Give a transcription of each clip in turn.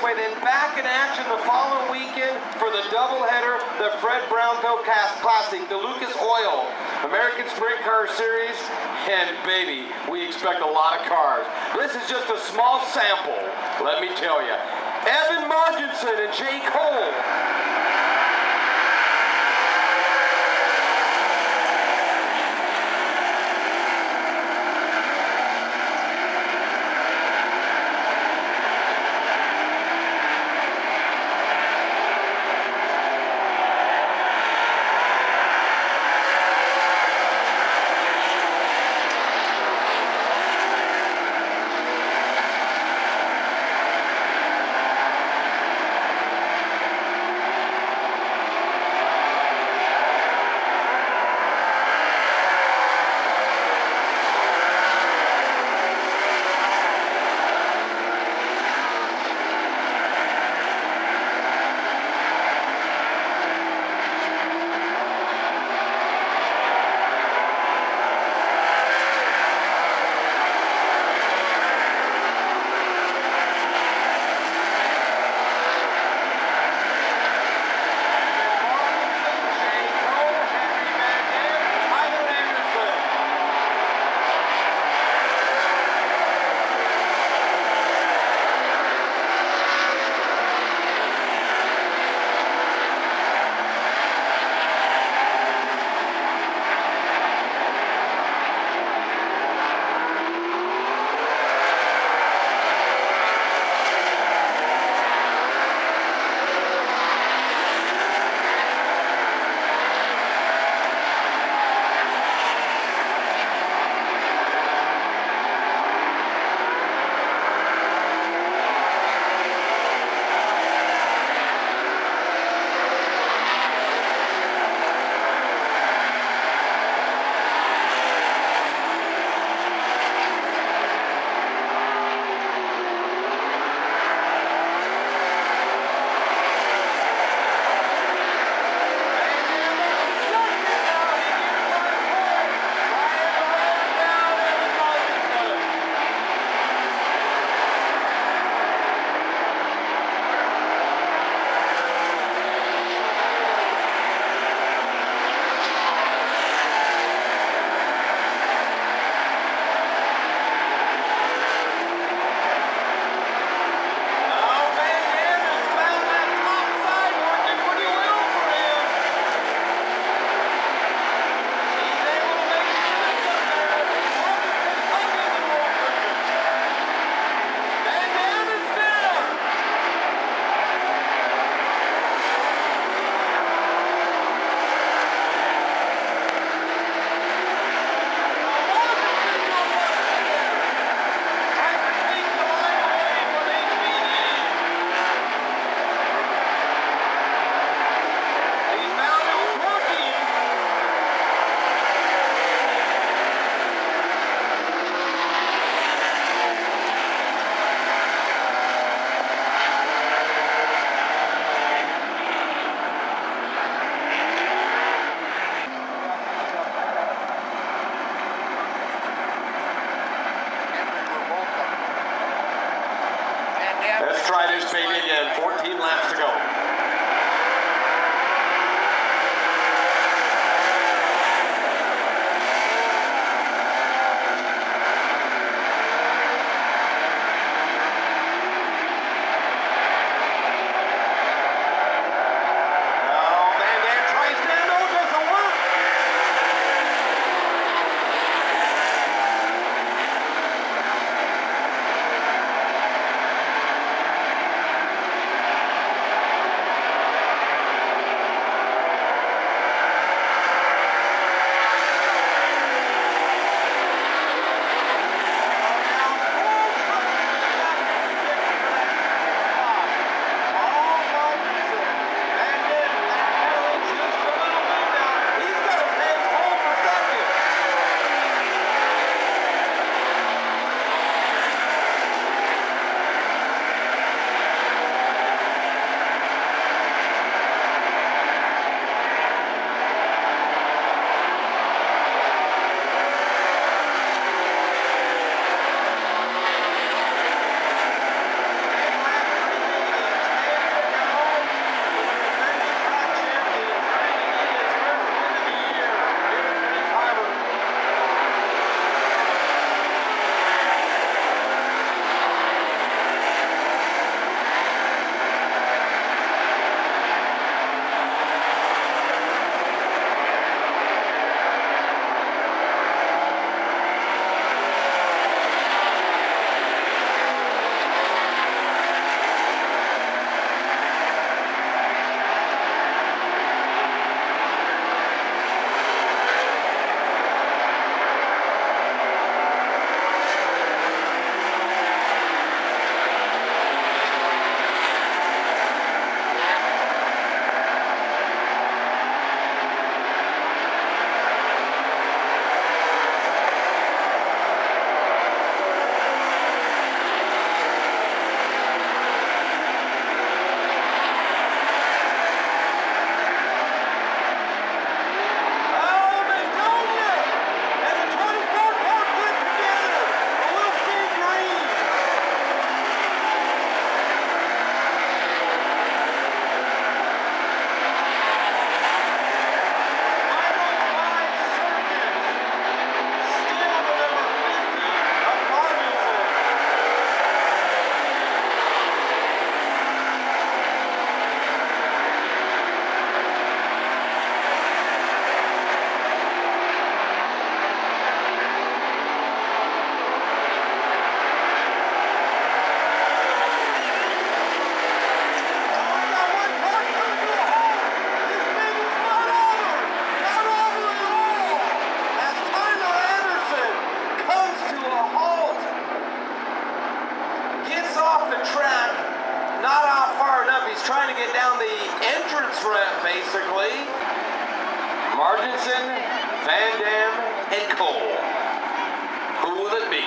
Way then back in action the following weekend for the doubleheader, the Fred Brownfield Classic, the Lucas Oil, American Sprint Car Series, and baby, we expect a lot of cars. This is just a small sample, let me tell you. Evan Margeson and Jake Cole gets off the track not out far enough. He's trying to get down the entrance ramp, basically. Margeson, Van Dam, and Cole. Who will it be?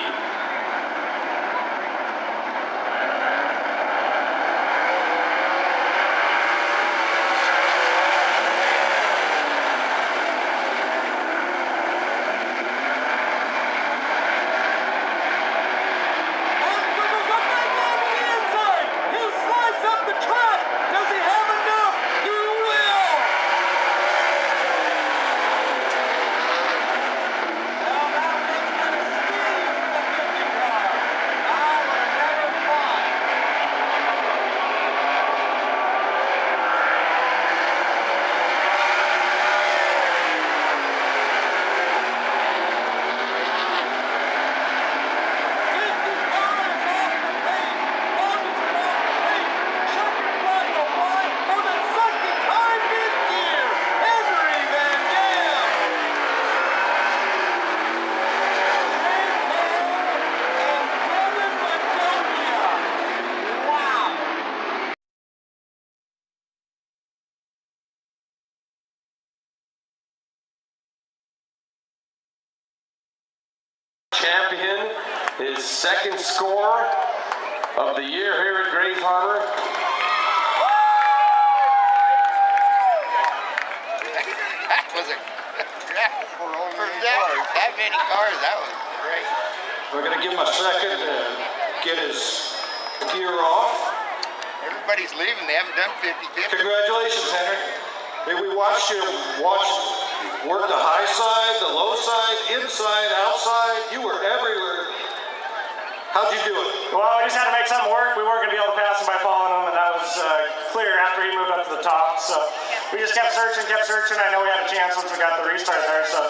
Second score of the year here at Grays Harbor. that was a for that, that many cars. That was great. We're going to give him a second to get his gear off. Everybody's leaving. They haven't done 50-50. Congratulations, Henry. Hey, we watched you watch work the high side, the low side, inside, outside. You were everywhere. How'd you do it? Well, we just had to make something work. We weren't going to be able to pass him by following him, and that was uh, clear after he moved up to the top. So we just kept searching, kept searching. I know we had a chance once we got the restart there, so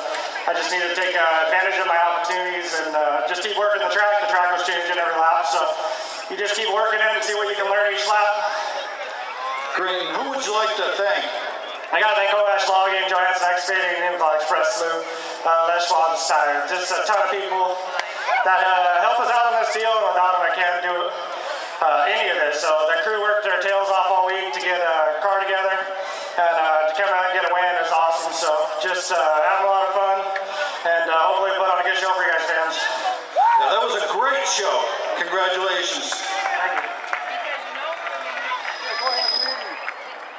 I just needed to take uh, advantage of my opportunities and uh, just keep working the track. The track was changing every lap, so you just keep working it and see what you can learn each lap. Great. Who would you like to thank? I got to thank Kovash Logging, Johansson Excavating, and Inval Express Loop, uh, Les Schwab's Tire. Just a ton of people that uh, help us out on this deal, and without them, I can't do uh, any of this. So the crew worked their tails off all week to get a car together, and uh, to come out and get a win is awesome. So just uh, having a lot of fun, and uh, hopefully put on a good show for you guys, fans. Yeah, that was a great show. Congratulations. Thank you.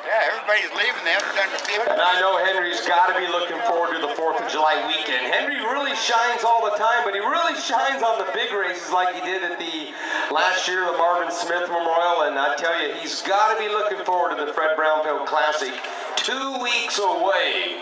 Yeah, leaving. The 50. And I know Henry's got to be looking forward to the 4th of July weekend. Henry really shines all the time, but he really shines on the big races like he did at the last year, the Marvin Smith Memorial. And I tell you, he's got to be looking forward to the Fred Brownfield Classic two weeks away.